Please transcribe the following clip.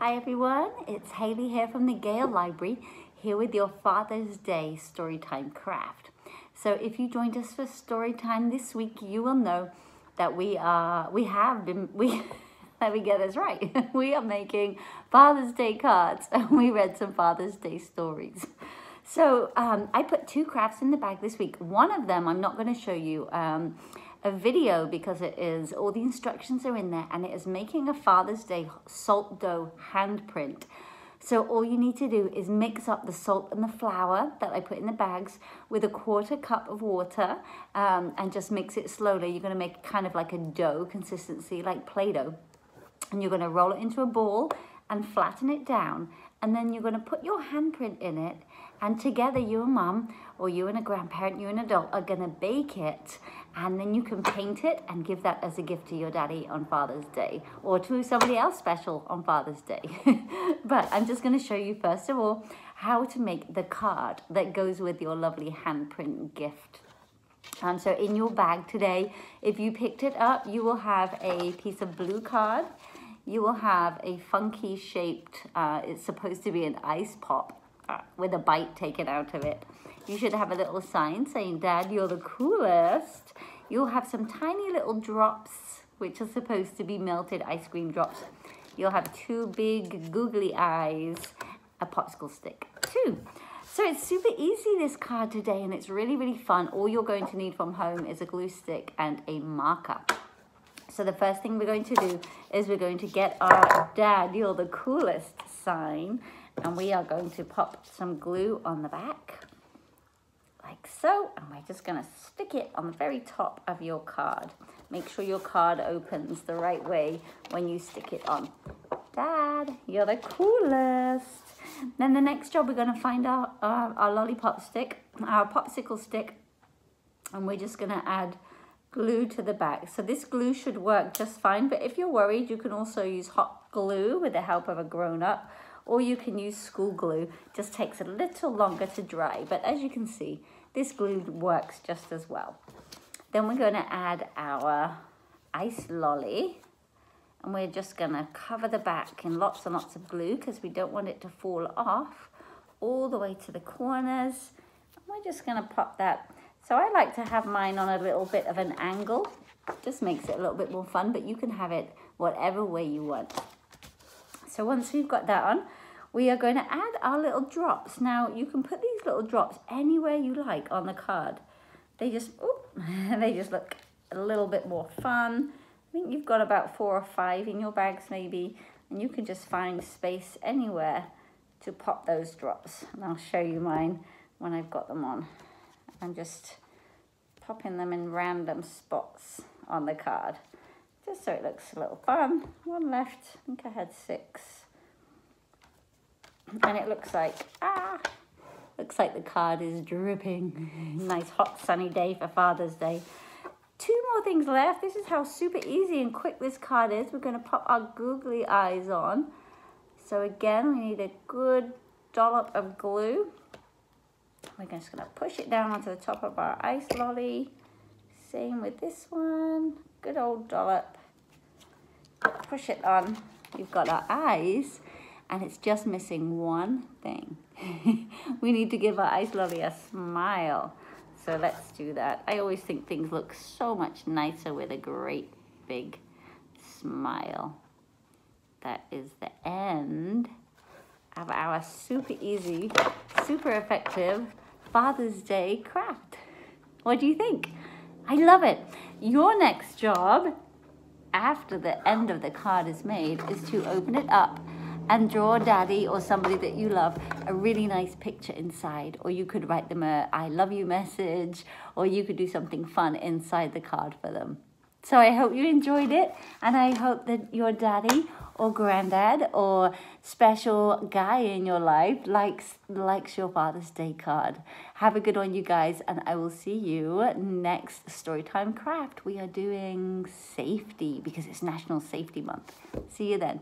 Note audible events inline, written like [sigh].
Hi everyone, it's Hayley here from the Gale Library, here with your Father's Day Storytime Craft. So if you joined us for Storytime this week, you will know that we are, we have been, we, [laughs] let me get this right, [laughs] we are making Father's Day cards [laughs] and we read some Father's Day stories. So um, I put two crafts in the bag this week. One of them I'm not going to show you. Um, a video because it is all the instructions are in there and it is making a Father's Day salt dough handprint. So all you need to do is mix up the salt and the flour that I put in the bags with a quarter cup of water um, and just mix it slowly. You're going to make kind of like a dough consistency like Play-Doh. And you're going to roll it into a ball and flatten it down. And then you're going to put your handprint in it and together you and mum or you and a grandparent, you and an adult are going to bake it and then you can paint it and give that as a gift to your daddy on Father's Day or to somebody else special on Father's Day. [laughs] but I'm just going to show you first of all how to make the card that goes with your lovely handprint gift. Um, so in your bag today, if you picked it up, you will have a piece of blue card. You will have a funky shaped, uh, it's supposed to be an ice pop uh, with a bite taken out of it. You should have a little sign saying, Dad, you're the coolest. You'll have some tiny little drops, which are supposed to be melted ice cream drops. You'll have two big googly eyes, a popsicle stick, two. So it's super easy, this card today, and it's really, really fun. All you're going to need from home is a glue stick and a marker. So the first thing we're going to do is we're going to get our dad, you're the coolest sign, and we are going to pop some glue on the back like so. And we're just gonna stick it on the very top of your card. Make sure your card opens the right way when you stick it on. Dad, you're the coolest. Then the next job, we're gonna find our, our, lollipop stick, our popsicle stick, and we're just gonna add glue to the back. So this glue should work just fine, but if you're worried, you can also use hot glue with the help of a grown-up, or you can use school glue. Just takes a little longer to dry, but as you can see, this glue works just as well. Then we're going to add our ice lolly and we're just going to cover the back in lots and lots of glue because we don't want it to fall off all the way to the corners. And we're just going to pop that. So I like to have mine on a little bit of an angle. Just makes it a little bit more fun, but you can have it whatever way you want. So once we've got that on, we are going to add our little drops. Now, you can put these little drops anywhere you like on the card. They just, [laughs] they just look a little bit more fun. I think you've got about four or five in your bags maybe, and you can just find space anywhere to pop those drops. And I'll show you mine when I've got them on. I'm just popping them in random spots on the card, just so it looks a little fun. One left, I think I had six and it looks like, ah, looks like the card is dripping. [laughs] nice hot sunny day for Father's Day. Two more things left. This is how super easy and quick this card is. We're gonna pop our googly eyes on. So again, we need a good dollop of glue. We're just gonna push it down onto the top of our ice lolly. Same with this one. Good old dollop. Push it on. We've got our eyes and it's just missing one thing. [laughs] we need to give our ice lolly a smile. So let's do that. I always think things look so much nicer with a great big smile. That is the end of our super easy, super effective Father's Day craft. What do you think? I love it. Your next job after the end of the card is made is to open it up and draw daddy or somebody that you love a really nice picture inside or you could write them a I love you message or you could do something fun inside the card for them. So I hope you enjoyed it and I hope that your daddy or granddad or special guy in your life likes likes your Father's Day card. Have a good one you guys and I will see you next Storytime Craft. We are doing safety because it's National Safety Month. See you then.